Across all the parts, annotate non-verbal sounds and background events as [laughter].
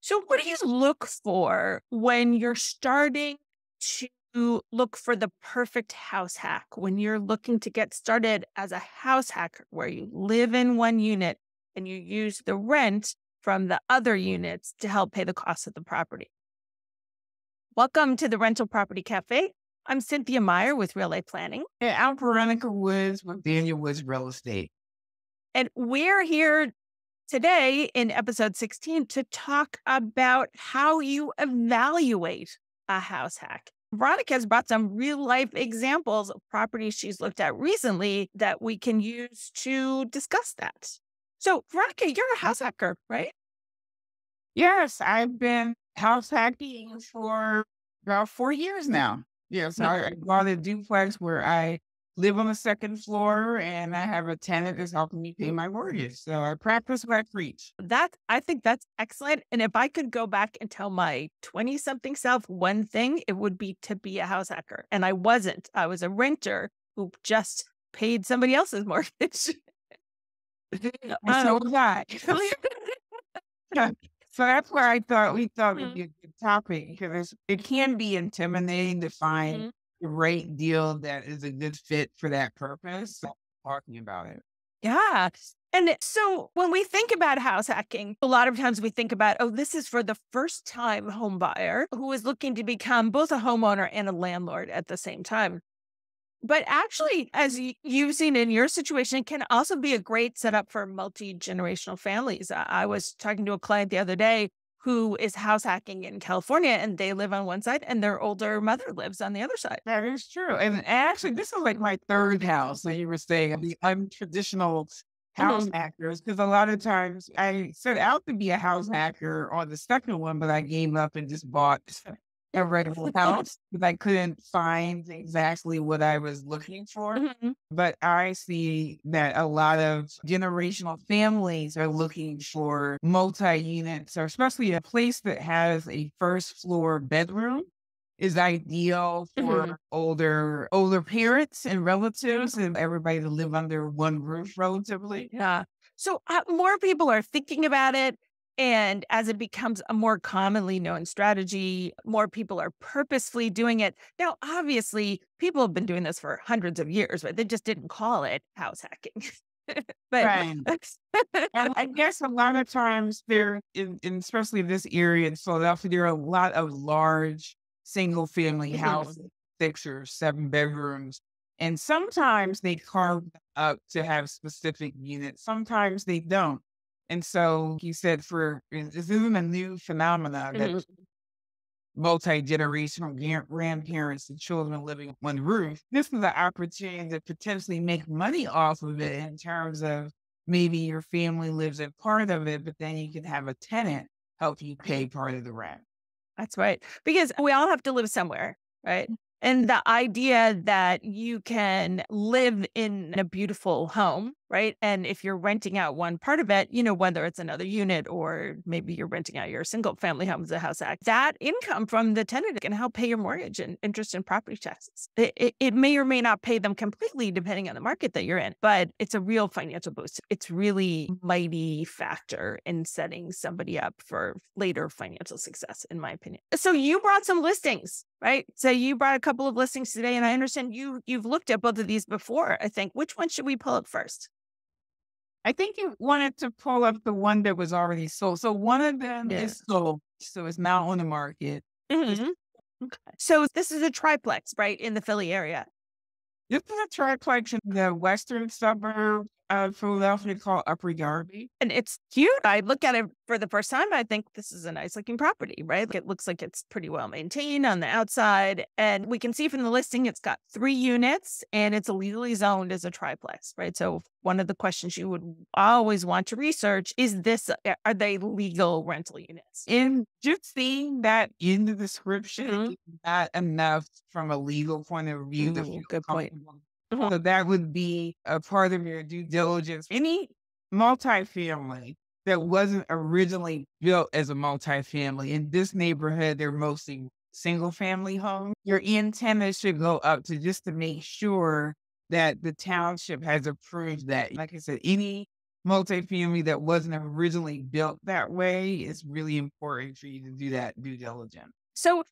So, what do you look for when you're starting to look for the perfect house hack? When you're looking to get started as a house hacker, where you live in one unit and you use the rent from the other units to help pay the cost of the property? Welcome to the Rental Property Cafe. I'm Cynthia Meyer with Real Life Planning. And I'm Veronica Woods with Daniel Woods Real Estate. And we're here today in episode 16 to talk about how you evaluate a house hack. Veronica has brought some real life examples of properties she's looked at recently that we can use to discuss that. So, Veronica, you're a house hacker, right? Yes, I've been house hacking for about four years now. Yes, I bought a duplex where I live on the second floor and I have a tenant that's helping me pay my mortgage. So I practice what I preach. That I think that's excellent. And if I could go back and tell my 20 something self one thing, it would be to be a house hacker. And I wasn't. I was a renter who just paid somebody else's mortgage. [laughs] so was I. [laughs] [laughs] So that's why I thought we thought it'd Mhm. be a good topic because it can be intimidating to find Mhm. the right deal that is a good fit for that purpose. So talking about it. Yeah. And so when we think about house hacking, a lot of times we think about, oh, this is for the first time home buyer who is looking to become both a homeowner and a landlord at the same time. But actually, as you've seen in your situation, it can also be a great setup for multi generational families. I was talking to a client the other day who is house hacking in California and they live on one side and their older mother lives on the other side. That is true. And actually, this is like my third house that you were saying, of the untraditional house Mhm. hackers. Because a lot of times I set out to be a house hacker on the second one, but I gave up and just bought [laughs] [laughs] a regular house because I couldn't find exactly what I was looking for. Mhm. But I see that a lot of generational families are looking for multi units, or especially a place that has a first floor bedroom is ideal for Mhm. older older parents and relatives and everybody to live under one roof relatively. Yeah. So uh, more people are thinking about it. And as it becomes a more commonly known strategy, more people are purposefully doing it. Now, obviously, people have been doing this for hundreds of years, but they just didn't call it house hacking. [laughs] but Right. And I guess a lot of times there, in, in especially this area in Philadelphia, there are a lot of large single family houses, six or seven bedrooms. And sometimes they carve up to have specific units. Sometimes they don't. And so he said, for this isn't a new phenomenon that Mhm. multi generational grandparents and children living on one roof. This is an opportunity to potentially make money off of it in terms of maybe your family lives in part of it, but then you can have a tenant help you pay part of the rent. That's right. Because we all have to live somewhere, right? And the idea that you can live in a beautiful home, right? And if you're renting out one part of it, you know, whether it's another unit or maybe you're renting out your single family home as a house hack, that income from the tenant can help pay your mortgage and interest and property taxes. It, it, it may or may not pay them completely depending on the market that you're in, but it's a real financial boost. It's really mighty factor in setting somebody up for later financial success, in my opinion. So you brought some listings, right? So you brought a couple of listings today, and I understand you you've looked at both of these before. I think. Which one should we pull up first? I think you wanted to pull up the one that was already sold. So one of them Yeah. is sold. So it's now on the market. Mhm. Okay. So this is a triplex, right, in the Philly area. This is a triplex in the western suburb of Philadelphia called Upper Darby. And it's cute. I look at it for the first time. I think this is a nice looking property, right? It looks like it's pretty well maintained on the outside. And we can see from the listing, it's got three units and it's legally zoned as a triplex, right? So, one of the questions you would always want to research is this uh, are they legal rental units? And just seeing that in the description Mhm. is not enough from a legal point of view feel good point. So uh-huh. that would be a part of your due diligence. Any multifamily that wasn't originally built as a multifamily in this neighborhood, they're mostly single family homes. Your antenna should go up to just to make sure that the township has approved that. Like I said, any multifamily that wasn't originally built that way, it's really important for you to do that due diligence. So,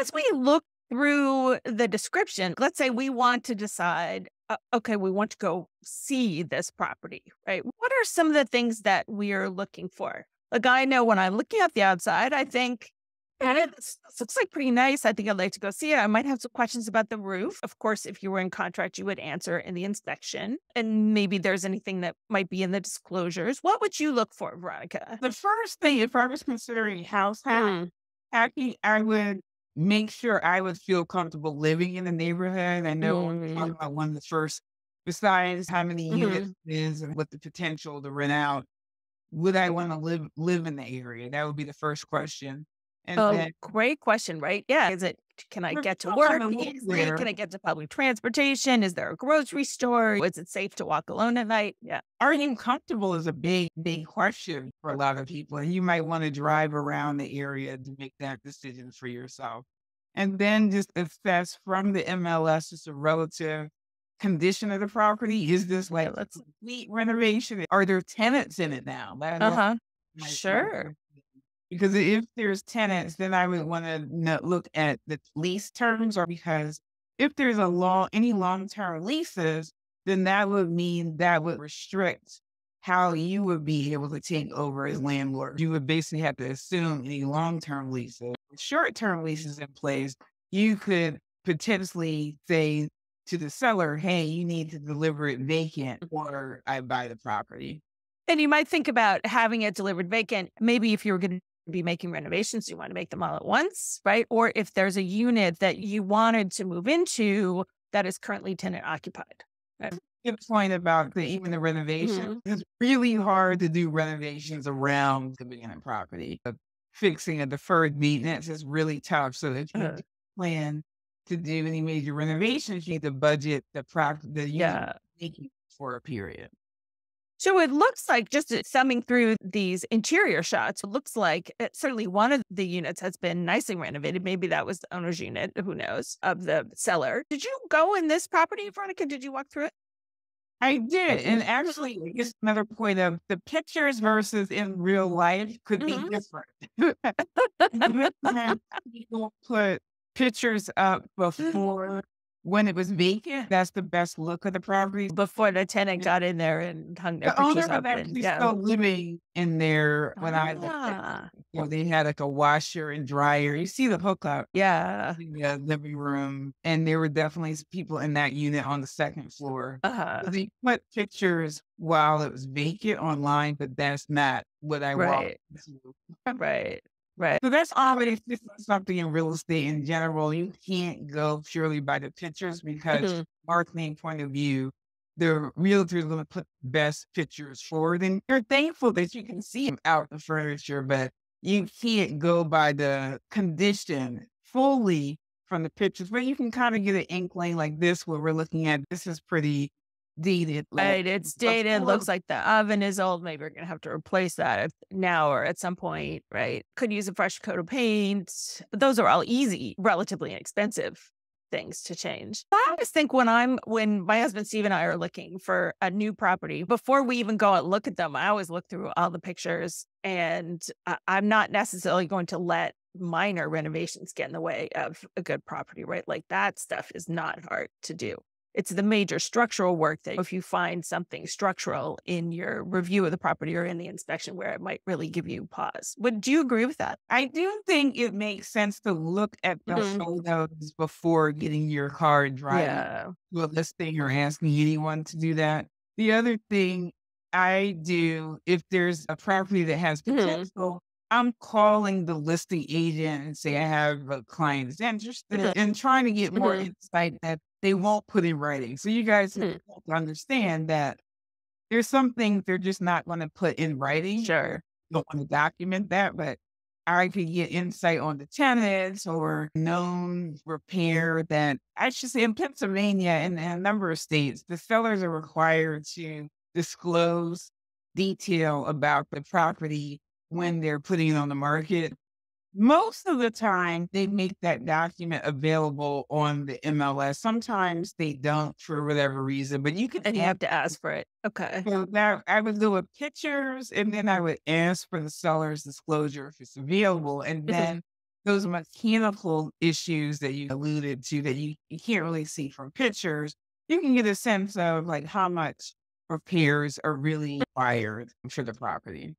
as we look through the description, let's say we want to decide, uh, okay, we want to go see this property, right? What are some of the things that we are looking for? Like, I know when I'm looking at the outside, I think, and it looks like pretty nice. I think I'd like to go see it. I might have some questions about the roof. Of course, if you were in contract, you would answer in the inspection. And maybe there's anything that might be in the disclosures. What would you look for, Veronica? The first thing, if I was considering house hacking, mm. I would make sure I would feel comfortable living in the neighborhood. I know mm. we're talking about one of the first, besides how many mm-hmm. units is and what the potential to rent out. Would I want to live live in the area? That would be the first question. And oh, great question, right? Yeah. Is it, can I get to work? Can I get to public transportation? Is there a grocery store? Is it safe to walk alone at night? Yeah. Are you comfortable is a big, big question for a lot of people. And you might want to drive around the area to make that decision for yourself. And then just assess from the MLS just a relative condition of the property. Is this like a complete renovation? Are there tenants in it now? Uh huh. Sure. Because if there's tenants, then I would want to look at the lease terms, or because if there's a law, any long term leases, then that would mean that would restrict how you would be able to take over as landlord. You would basically have to assume any long term leases. Short term leases in place, you could potentially say to the seller, hey, you need to deliver it vacant or I buy the property. And you might think about having it delivered vacant. Maybe if you were going to be making renovations, you want to make them all at once, right? Or if there's a unit that you wanted to move into that is currently tenant occupied. Right? Good point about the even the renovation. Mm-hmm. It's really hard to do renovations around the beginning property. The fixing a deferred maintenance is really tough. So if you uh, plan to do any major renovations, you need to budget the prop the yeah. making for a period. So it looks like just summing through these interior shots, it looks like it, eh, certainly one of the units has been nicely renovated. Maybe that was the owner's unit, who knows, of the seller. Did you go in this property, Veronica? Did you walk through it? I did. And actually, just another point of the pictures versus in real life could mm-hmm. be different. [laughs] People put pictures up [laughs] before when it was vacant, that's the best look of the property. Before the tenant got in there and hung their the pictures owner up. was actually yeah. still living in there when ah. I looked at you know, they had like a washer and dryer. You see the hookup. Yeah. In the living room. And there were definitely people in that unit on the second floor. Uh-huh. They put pictures while it was vacant online, but that's not what I right. Right. Right. So that's already something in real estate in general. You can't go purely by the pictures because mm-hmm. marketing point of view, the realtor is going to put best pictures forward. And you're thankful that you can see them out the furniture, but you can't go by the condition fully from the pictures. But you can kind of get an inkling like this, what we're looking at. This is pretty dated. Right. It's dated. Looks like the oven is old. Maybe we're going to have to replace that now or at some point. Right. Could use a fresh coat of paint. But those are all easy, relatively inexpensive things to change. I always think when I'm, when my husband Steve and I are looking for a new property, before we even go and look at them, I always look through all the pictures and I'm not necessarily going to let minor renovations get in the way of a good property, right? Like that stuff is not hard to do. It's the major structural work that if you find something structural in your review of the property or in the inspection where it might really give you pause. Would you agree with that? I do think it makes sense to look at the mm-hmm. photos before getting your car and driving yeah. to a listing or asking anyone to do that. The other thing I do, if there's a property that has mm-hmm. potential, mm-hmm. I'm calling the listing agent and say I have a client that's interested mm-hmm. in trying to get more mm-hmm. insight that they won't put in writing. So you guys mm. understand that there's some things they're just not going to put in writing. Sure. Don't want to document that, but I could get insight on the tenants or known repair that I should say in Pennsylvania and a number of states, the sellers are required to disclose detail about the property when they're putting it on the market most of the time they make that document available on the MLS. Sometimes they don't for whatever reason, but you can and you have to ask for it. Okay. So now I would do with pictures and then I would ask for the seller's disclosure if it's available. And [laughs] then those mechanical issues that you alluded to that you, you can't really see from pictures, you can get a sense of like how much repairs are really required for the property.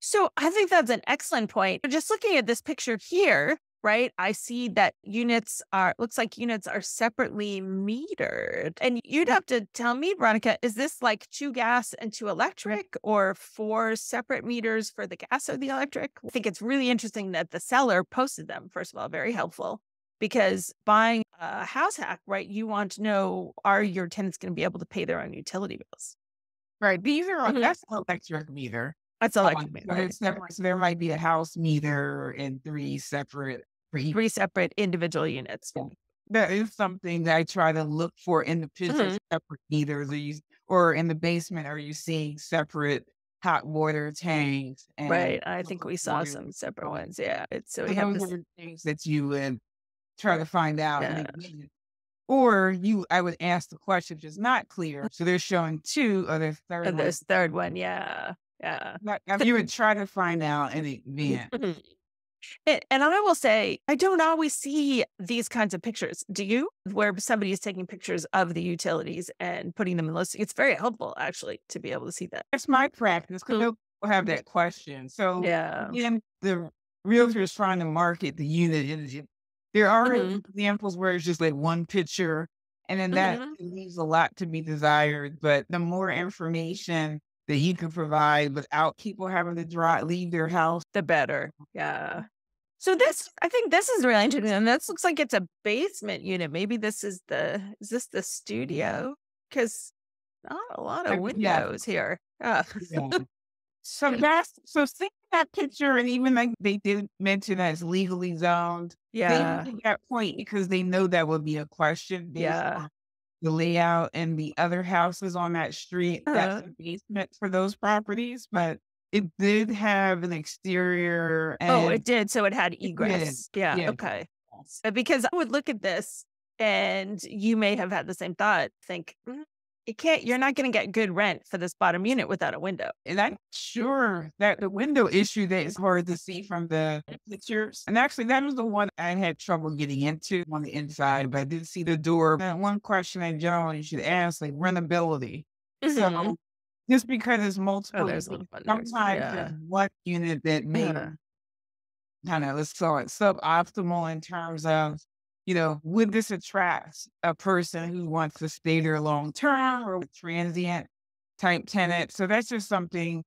So I think that's an excellent point. Just looking at this picture here, right? I see that units are looks like units are separately metered. And you'd have to tell me, Veronica, is this like two gas and two electric or four separate meters for the gas or the electric? I think it's really interesting that the seller posted them, first of all, very helpful. Because buying a house hack, right? You want to know are your tenants going to be able to pay their own utility bills? Right. These are Mhm. that's an electric meter. That's electric so meter. it's separate. So there might be a house meter and three separate Three separate individual units. Yeah. That is something that I try to look for in the pictures, Mhm. separate meters. Are you, or in the basement, are you seeing separate hot water tanks? And Right. I think we saw some separate ones. Yeah. It's so So we have those this. are things that you would try to find out. Yeah. Or you, I would ask the question if it's not clear. So they're showing two or the third And one. this third one. Yeah. Yeah. Like, if you would try to find out in advance. Mhm. And, and I will say, I don't always see these kinds of pictures. Do you? Where somebody is taking pictures of the utilities and putting them in listing. It's very helpful, actually, to be able to see that. That's my practice because Mm. people have that question. So Yeah. again, the realtor is trying to market the unit. and There are Mhm. examples where it's just like one picture, and then that Mhm. leaves a lot to be desired. But the more information that you can provide without people having to drive leave their house, The better. Yeah. So this, I think this is really interesting. And this looks like it's a basement unit. Maybe this is the, is this the studio? Because not a lot of Uh, yeah. windows here. Ah. Yeah. [laughs] So that's so seeing that picture, and even like they did mention that it's legally zoned. Yeah. They that point because they know that would be a question. Yeah. The layout and the other houses on that street, Uh-huh. that's a basement for those properties, but it did have an exterior. And Oh, it did. So it had egress. Yeah. yeah. Okay. Because I would look at this and you may have had the same thought, think, "Mm, you can't, you're not going to get good rent for this bottom unit without a window. And I'm sure that the window issue that is hard to see from the pictures. And actually, that was the one I had trouble getting into on the inside, but I did see the door. And one question I generally should ask, like rentability. Mhm. So just because it's multiple, Oh, there's a units, little sometimes Yeah. there's one unit that may Yeah. kind of let's call it suboptimal in terms of, you know, would this attract a person who wants to stay there long term or a transient type tenant? So that's just something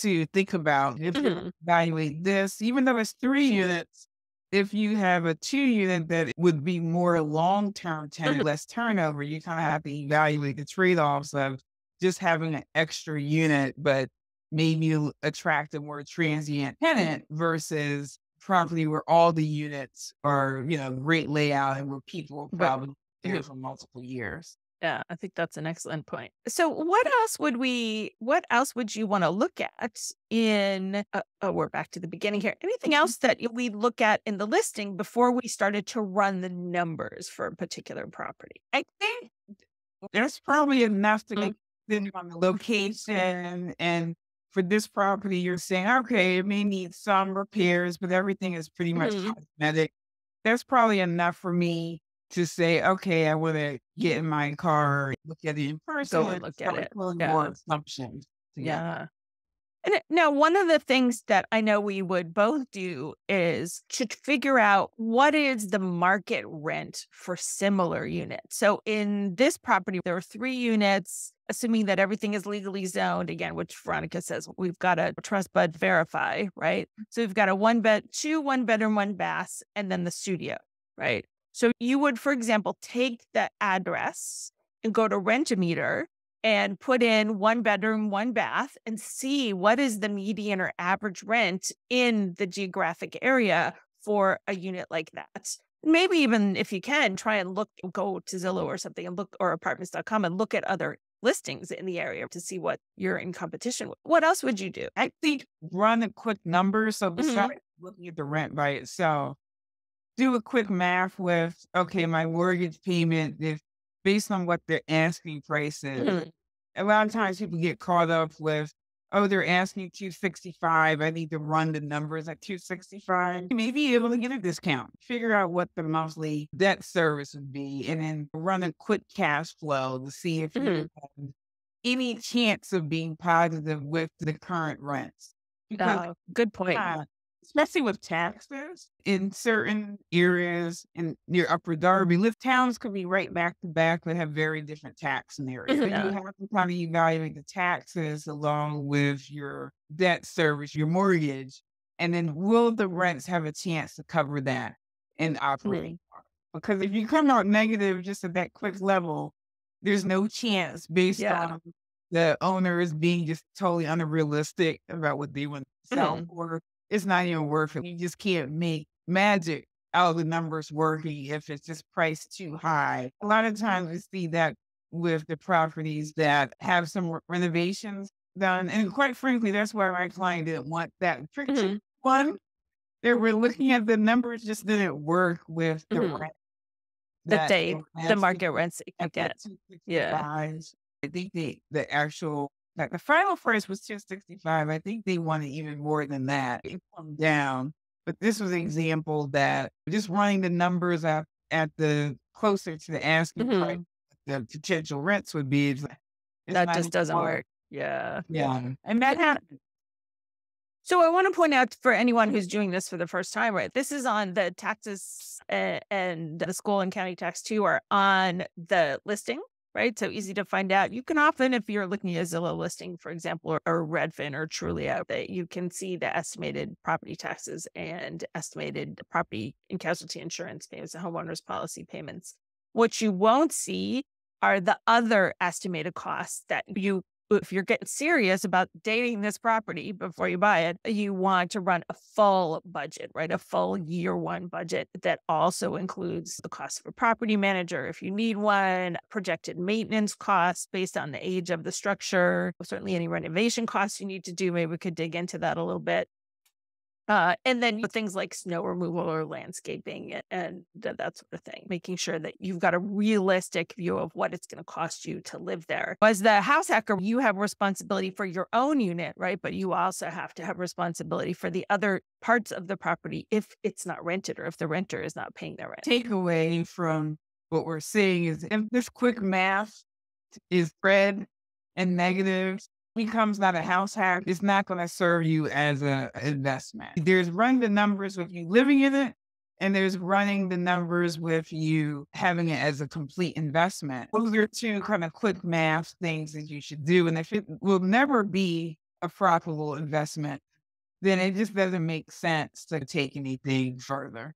to think about. If you Mhm. evaluate this, even though it's three units, if you have a two unit that would be more long term tenant, Mhm. less turnover, you kind of have to evaluate the trade offs of just having an extra unit, but maybe you attract a more transient tenant versus property where all the units are, you know, great layout and where people will But- probably there Mhm. for multiple years. Yeah, I think that's an excellent point. So, what else would we? What else would you want to look at in? Uh, oh, we're back to the beginning here. Anything else that we look at in the listing before we started to run the numbers for a particular property? I think there's probably enough to get on the location and for this property, you're saying, okay, it may need some repairs, but everything is pretty much Mhm. cosmetic. That's probably enough for me to say, okay, I want to get in my car, look at it in person, and look at it. Yeah. more assumptions. Yeah. And uh, now, one of the things that I know we would both do is to figure out what is the market rent for similar units. So, in this property, there are three units, assuming that everything is legally zoned, again, which Veronica says we've got to trust but verify, right? So, we've got a one bed, two one bedroom, one bath, and then the studio, right? So, you would, for example, take the address and go to Rentometer and put in one bedroom, one bath and see what is the median or average rent in the geographic area for a unit like that. Maybe even if you can, try and look, go to Zillow or something and look, or apartments.com and look at other listings in the area to see what you're in competition with. What else would you do? I think run a quick number. So Mm-hmm. besides looking at the rent by itself, do a quick math with okay, my mortgage payment is based on what their asking price is. Mhm. A lot of times people get caught up with, oh, they're asking 265. I need to run the numbers at 265. You may be able to get a discount. Figure out what the monthly debt service would be and then run a quick cash flow to see if you Mhm. have any chance of being positive with the current rents. Because Oh, good point. yeah, especially with taxes in certain areas in near Upper Darby, live towns could be right back to back but have very different tax scenarios. So you have to kind of evaluate the taxes along with your debt service, your mortgage, and then will the rents have a chance to cover that in operating? Because if you come out negative just at that quick level, there's no chance based Yeah. on the owners being just totally unrealistic about what they want to sell Mhm. for. It's not even worth it. You just can't make magic out of the numbers working if it's just priced too high. A lot of times we see that with the properties that have some renovations done. And quite frankly, that's why my client didn't want that particular Mhm. one. They were looking at the numbers, just didn't work with the Mhm. rent. That they, the market rents that you at get. that Yeah. I think they the actual like the final price was 265. I think they wanted even more than that. It come down. But this was an example that just running the numbers at at the closer to the asking price Mhm. the potential rents would be. It's, it's That just doesn't work. Yeah. Yeah. And that happened. So I want to point out for anyone who's doing this for the first time, right? This is on the taxes uh, and the school and county tax too are on the listing, right? So easy to find out. You can often, if you're looking at a Zillow listing, for example, or, or Redfin or Trulia, that you can see the estimated property taxes and estimated property and casualty insurance payments, the homeowners policy payments. What you won't see are the other estimated costs that you if you're getting serious about dating this property before you buy it, you want to run a full budget, right? A full year one budget that also includes the cost of a property manager if you need one, projected maintenance costs based on the age of the structure, certainly any renovation costs you need to do. Maybe we could dig into that a little bit. Uh, and then things like snow removal or landscaping a- and that sort of thing, making sure that you've got a realistic view of what it's going to cost you to live there. As the house hacker, you have responsibility for your own unit, right? But you also have to have responsibility for the other parts of the property if it's not rented or if the renter is not paying their rent. takeaway from what we're seeing is if this quick math is spread and negatives becomes not a house hack, it's not going to serve you as an investment. There's running the numbers with you living in it, and there's running the numbers with you having it as a complete investment. Those are two kind of quick math things that you should do. And if it will never be a profitable investment, then it just doesn't make sense to take anything further.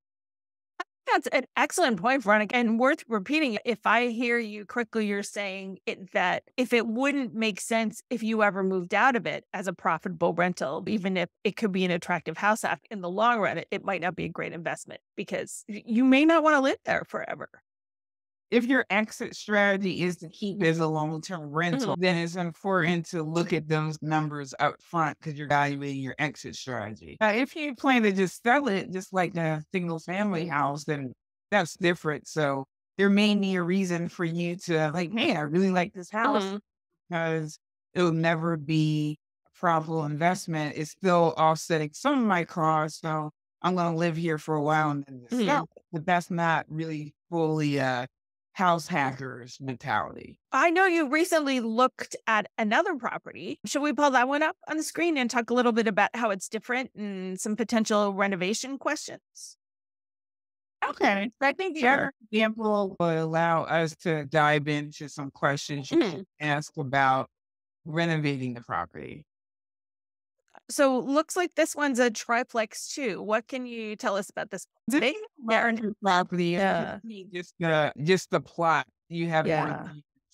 That's an excellent point, Veronica, and worth repeating. If I hear you correctly, you're saying it, that if it wouldn't make sense if you ever moved out of it as a profitable rental, even if it could be an attractive house in the long run, it, it might not be a great investment because you may not want to live there forever. If your exit strategy is to keep it as a long term rental, then it's important to look at those numbers up front because you're evaluating your exit strategy. Now, if you plan to just sell it, just like a single family house, then that's different. So there may be a reason for you to like, man, I really like this house Mhm. because it'll never be a profitable investment. It's still offsetting some of my costs. So I'm going to live here for a while and then just Mhm. sell it. But that's not really fully uh, house hackers mentality. I know you recently looked at another property. Should we pull that one up on the screen and talk a little bit about how it's different and some potential renovation questions? Okay. I think the Sure. example will allow us to dive into some questions you Mhm. can ask about renovating the property. So looks like this one's a triplex too. What can you tell us about this? This Big? is property. Yeah. Yeah. Just the just the plot. You have Yeah.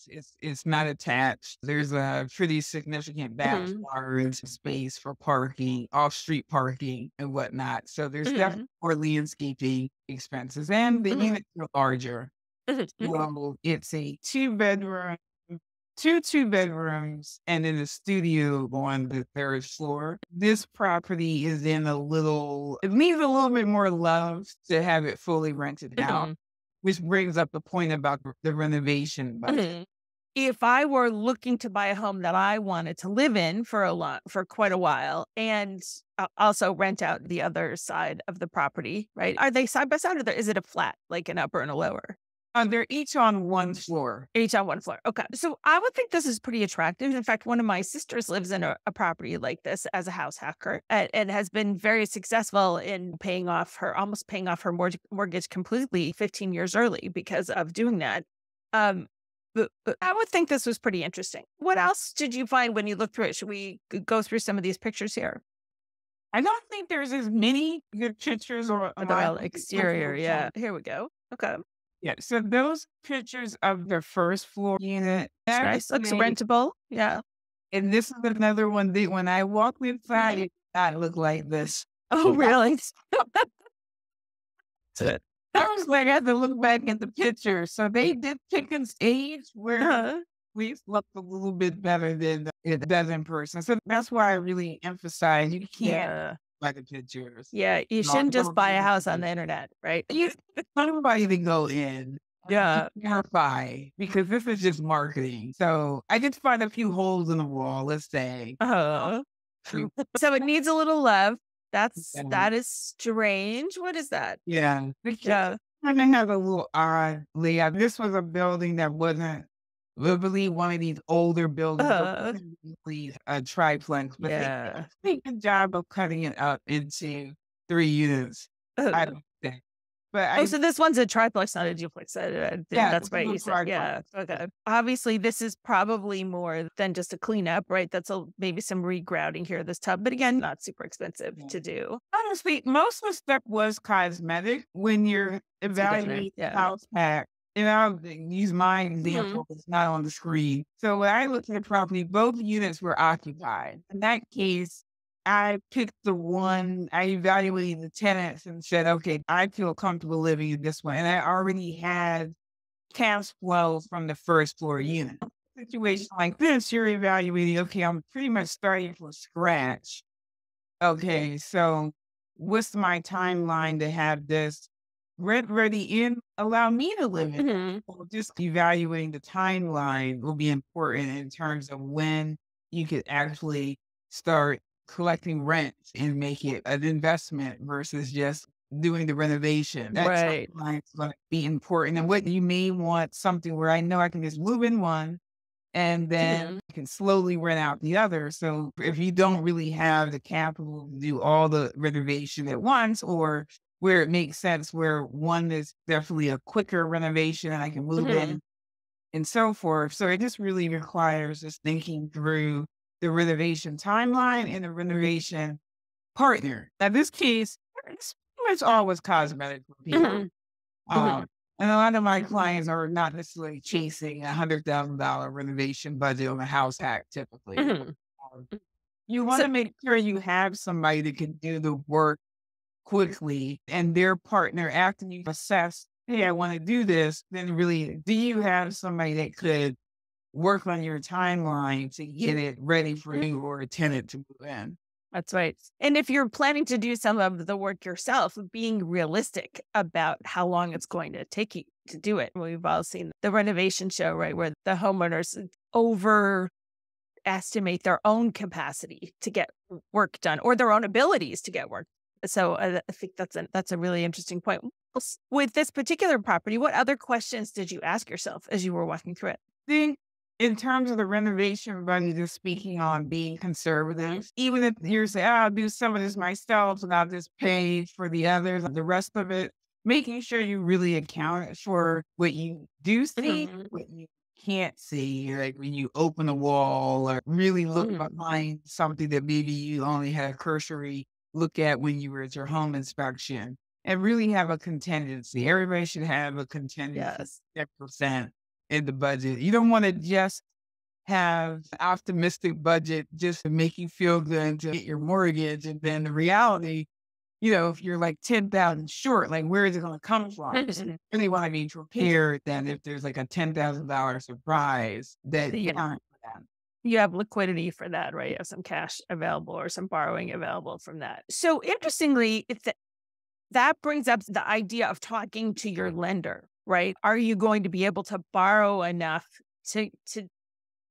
It's it's not attached. There's a pretty significant backyard space for parking, off street parking, and whatnot. So there's Mhm. definitely more landscaping expenses, and the Mhm. units are larger. Mhm. So it's a two bedroom, two two bedrooms and then a studio on the third floor. This property is in a little, it needs a little bit more love to have it fully rented out, Mhm. which brings up the point about the renovation. Mhm. If I were looking to buy a home that I wanted to live in for a lot for quite a while and also rent out the other side of the property, right? Are they side by side or is it a flat, like an upper and a lower? Uh, they're each on one floor. Each on one floor. Okay. So I would think this is pretty attractive. In fact, one of my sisters lives in a, a property like this as a house hacker and, and has been very successful in paying off her, almost paying off her mortgage, mortgage completely 15 years early because of doing that. Um, but, but I would think this was pretty interesting. What else did you find when you looked through it? Should we go through some of these pictures here? I don't think there's as many good pictures or Oh, exterior. Yeah. Here we go. Okay. Yeah. So those pictures of the first floor unit. That nice. Looks rentable. Yeah. And this is another one that when I walked inside, it did not look like this. Oh, [laughs] really? That's [laughs] it. I was like, I had to look back at the picture. So they did pick an stage where Uh-huh. we looked a little bit better than it does in person. So that's why I really emphasize you can't Yeah. The pictures. Yeah, you No, shouldn't just buy a house on the internet, right? You [laughs] somebody to go in. Yeah. Verify because this is just marketing. So I just find a few holes in the wall, let's say. Uh-huh. [laughs] So it needs a little love. That's Yeah. that is strange. What is that? Yeah. Yeah. kind of have a little odd layout. This was a building that wasn't literally one of these older buildings, Uh-huh. really a triplex. But Yeah. they did a good job of cutting it up into three units. I Uh, don't think. But I Oh, so this one's a triplex, not a duplex. I, I Yeah, that's right. You said, yeah. Okay. Obviously, this is probably more than just a cleanup, right? That's a maybe some regrouting here. This tub, but again, not super expensive Yeah. to do. honestly, most of the stuff was cosmetic when you're evaluating yeah. house hack. And I'll use my Mm-hmm. example, it's not on the screen. So when I looked at the property, both units were occupied. In that case, I picked the one, I evaluated the tenants and said, okay, I feel comfortable living in this one. And I already had cash flow from the first floor unit. Situation like this, you're evaluating, okay, I'm pretty much starting from scratch. Okay, so what's my timeline to have this rent ready in? Allow me to live in. it? Mhm. Well, just evaluating the timeline will be important in terms of when you could actually start collecting rent and make it an investment versus just doing the renovation. That Right. going to be important. And what you may want something where I know I can just move in one and then Mhm. I can slowly rent out the other. So if you don't really have the capital to do all the renovation at once, or where it makes sense, where one is definitely a quicker renovation and I can move Mhm. in and so forth. So it just really requires just thinking through the renovation timeline and the renovation partner. Now, this case, it's pretty much always cosmetic for people. Mhm. Um, and a lot of my clients are not necessarily chasing a hundred thousand dollar renovation budget on a house hack typically. Mhm. Um, you want to So- make sure you have somebody that can do the work quickly and their partner after you assess, hey, I want to do this, then really do you have somebody that could work on your timeline to get it ready for mm. you or a tenant to move in? That's right. And if you're planning to do some of the work yourself, being realistic about how long it's going to take you to do it. We've all seen the renovation show, right? Where the homeowners uh, overestimate their own capacity to get work done or their own abilities to get work. So uh, I think that's a, that's a really interesting point. With this particular property, what other questions did you ask yourself as you were walking through it? think in terms of the renovation budget, just speaking on being conservative, even if you're saying, oh, I'll do some of this myself and I'll just pay for the others, the rest of it, making sure you really account for what you do see, Mhm. what you can't see, like when you open a wall or really look Mhm. behind something that maybe you only had a cursory look at when you were at your home inspection and really have a contingency. Everybody should have a contingency Yes. percent in the budget. You don't want to just have optimistic budget just to make you feel good to get your mortgage, and then the reality you know, if you're like 10,000 short, like where is it going to come from? Mhm. [laughs] really want to be prepared that if there's like a $10,000 surprise that you aren't. You have liquidity for that, right? You have some cash available or some borrowing available from that. So interestingly, it's that that brings up the idea of talking to your lender, right? Are you going to be able to borrow enough to to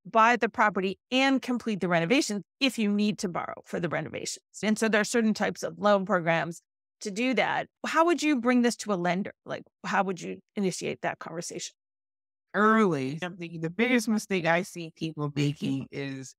buy the property and complete the renovations if you need to borrow for the renovations? And so there are certain types of loan programs to do that. How would you bring this to a lender? Like how would you initiate that conversation? Early. I'm the biggest mistake I see people making is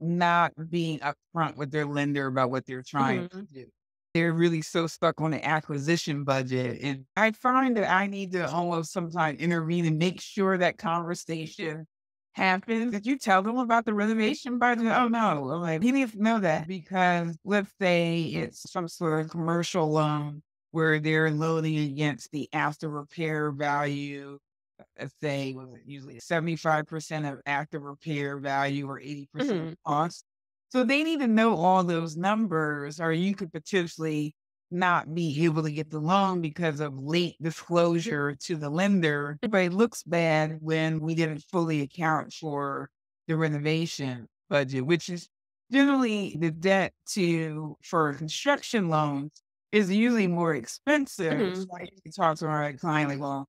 not being upfront with their lender about what they're trying mm-hmm. to do. They're really so stuck on the acquisition budget. And I find that I need to almost sometimes intervene and make sure that conversation happens. Did you tell them about the renovation budget? Oh no. I'm like, he needs to know that because let's say it's some sort of commercial loan where they're loading against the after repair value say was it usually 75% of after repair value or 80% Mhm. cost. So they need to know all those numbers, or you could potentially not be able to get the loan because of late disclosure to the lender. But it looks bad when we didn't fully account for the renovation budget, which is generally the debt to for construction loans is usually more expensive. Mhm. Like you talk to our client, like, well,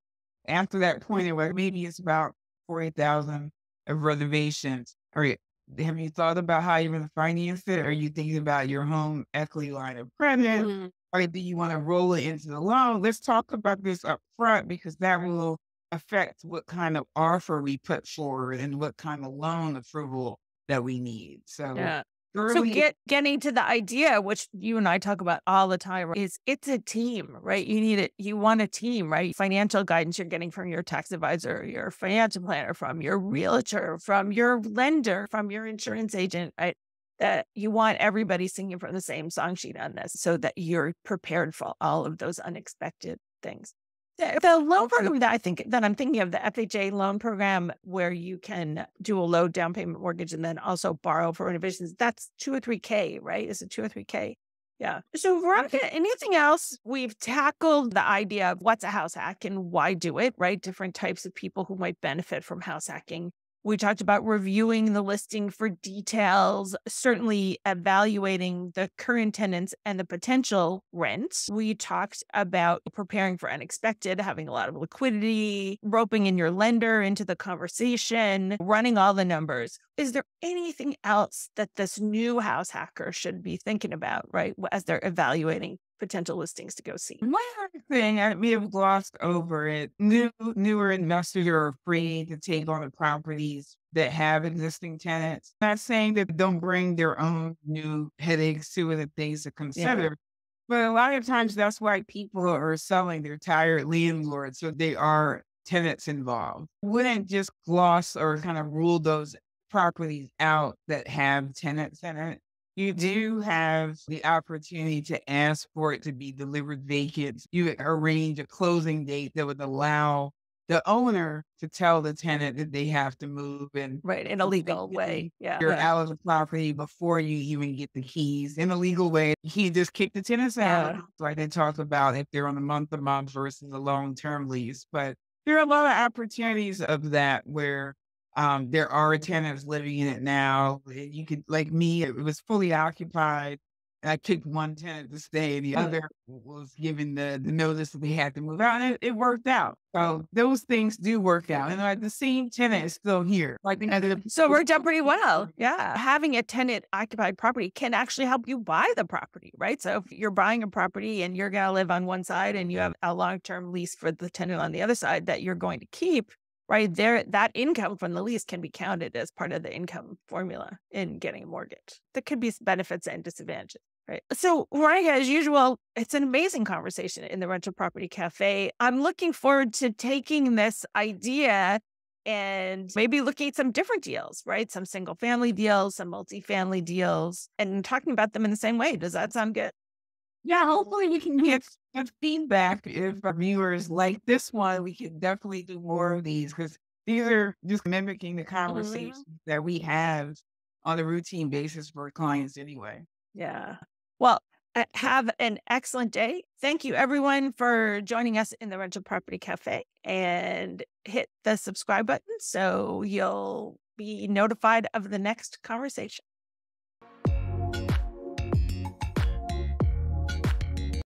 after that point, it was maybe it's about forty thousand of reservations. Or have you thought about how you're going to finance it? Are you thinking about your home equity line of credit? Mhm. Or do you want to roll it into the loan? Let's talk about this up front because that will affect what kind of offer we put forward and what kind of loan approval that we need. So Yeah. So get getting to the idea, which you and I talk about all the time, is it's a team, right? You need it. You want a team, right? Financial guidance you're getting from your tax advisor, your financial planner, from your realtor, from your lender, from your insurance agent, right? That you want everybody singing from the same song sheet on this, so that you're prepared for all of those unexpected things. The, the loan program that I think that I'm thinking of, the FHA loan program, where you can do a low down payment mortgage and then also borrow for renovations. That's 203K, right? Is it 203K? Yeah. So Veronica, anything else? We've tackled the idea of what's a house hack and why do it, right? Different types of people who might benefit from house hacking. We talked about reviewing the listing for details, certainly evaluating the current tenants and the potential rents. We talked about preparing for unexpected, having a lot of liquidity, roping in your lender into the conversation, running all the numbers. Is there anything else that this new house hacker should be thinking about, right, as they're evaluating potential listings to go see? One other thing I may have glossed over it. New newer investors are afraid to take on the properties that have existing tenants. Not saying that don't bring their own new headaches to it and things to consider. But a lot of times that's why people are selling their tired landlords. So they are tenants involved. Wouldn't just gloss or kind of rule those properties out that have tenants in it. You do have the opportunity to ask for it to be delivered vacant. You arrange a closing date that would allow the owner to tell the tenant that they have to move and Right, in a legal way. Yeah. you're yeah. out of the property before you even get the keys. In a legal way, he just kicked the tenants out. Yeah. Like they talk about if they're on a month to month versus a long term lease. But there are a lot of opportunities of that where um, there are tenants living in it now. You could, like me, it was fully occupied. I picked one tenant to stay, and the other was given the, the notice that we had to move out, and it, it worked out. So those things do work out, and like, the same tenant is still here. Like up So it worked out pretty well. Yeah. Having a tenant occupied property can actually help you buy the property, right? So if you're buying a property and you're going to live on one side and you have a long term lease for the tenant on the other side that you're going to keep, right there, that income from the lease can be counted as part of the income formula in getting a mortgage. There could be benefits and disadvantages. Right. So, Veronica, as usual, it's an amazing conversation in the Rental Property Cafe. I'm looking forward to taking this idea and maybe looking at some different deals, right? Some single family deals, some multifamily deals, and talking about them in the same way. Does that sound good? Yeah, hopefully we can some feedback. If our viewers like this one, we can definitely do more of these because these are just mimicking the conversations that we have on a routine basis for clients anyway. Yeah. Well, Uh, have an excellent day. Thank you, everyone, for joining us in the Rental Property Cafe and hit the subscribe button so you'll be notified of the next conversation.